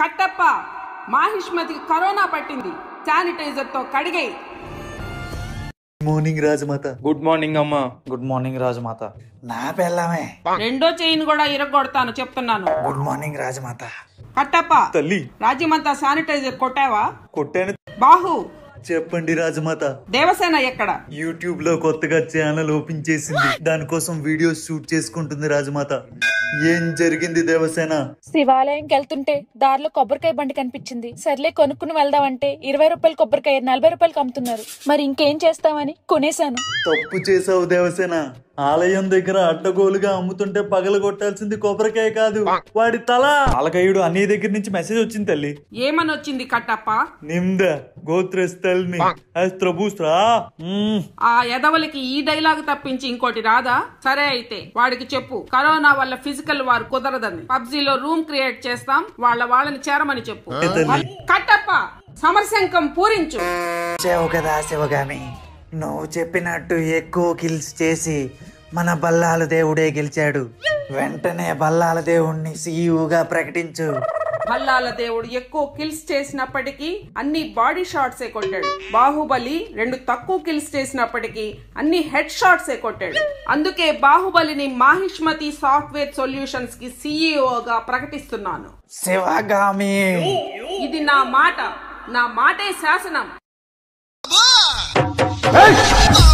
కట్టప్ప మాహిష్మతికి కరోనా పట్టింది. శానిటైజర్తో కడిగేయి మార్నింగ్ రాజమాత. గుడ్ మార్నింగ్ అమ్మా. Good morning Rajamata. నా పెళ్ళమే. రెండో చెయ్యిని కూడా ఇరగొడతాను చెప్తున్నాను. గుడ్ మార్నింగ్ రాజమాత. కట్టప్ప తల్లి. రాజ్యమంతా శానిటైజర్ కొట్టావా? కొట్టాను. బాహు. చెప్పండి రాజమాత. దేవసేన ఎక్కడ? యూట్యూబ్లో కొత్తగా ఛానల్ ఓపెన్ చేసింది. దానికోసం వీడియోస్ షూట్ చేసుకుంటుంది రాజమాత. ఏం జరిగింది దేవసేన? శివాలయంకి వెళ్తుంటే దారిలో కొబ్బరికాయ బండి కనిపించింది. సర్లే కొనుక్కుని వెళ్దామంటే ఇరవై రూపాయలు కొబ్బరికాయ నలభై రూపాయలకి అమ్ముతున్నారు. మరి ఇంకేం చేస్తామని కొనేశాను. తప్పు చేసావు దేవసేన. ఆలయం దగ్గర అడ్డగోలుగా అమ్ముతుంటే పగల కొట్టాల్సింది కొబ్బరికాయ కాదు వాడి తల. ఆలకాయుడు అన్ని దగ్గర నుంచి మెసేజ్ వచ్చింది తల్లి. ఏమని వచ్చింది కట్టప్ప? నిమ్ద గోత్రెస్ తెల్మి ఆ ఎదవలకి ఈ డైలాగ్ తప్పించి ఇంకోటి రాదా? సరే అయితే వాడికి చెప్పు. కరోనా వల్ల ఫిజికల్ వారు కుదరదని. పబ్జీలో రూమ్ క్రియేట్ చేస్తాం వాళ్ళ వాళ్ళని చేరమని చెప్పు. కట్టప్ప సమరశంకం పూరించు. చేవు కదా శివగామి నువ్వు చెప్పినట్టు ఎక్కువ కిల్స్ చేసి మన బల్లాల దేవుడే గెలిచాడు. వెంటనే బల్లాల దేవుణ్ణి సీఈఓగా ప్రకటించు. భల్లాల దేవుడు ఎక్కువ కిల్స్ చేసినప్పటికీ అన్ని బాడీ షాట్స్ ఏ కొట్టాడు. బాహుబలి రెండు తక్కువ కిల్స్ చేసినప్పటికీ అన్ని హెడ్ షాట్స్ ఏ కొట్టాడు. అందుకే బాహుబలిని మాహిష్మతి సాఫ్ట్వేర్ సొల్యూషన్స్కి సీఈఓగా ప్రకటిస్తున్నాను. శివగామి. ఇది నా మాట. నా మాటే శాసనం. 哎！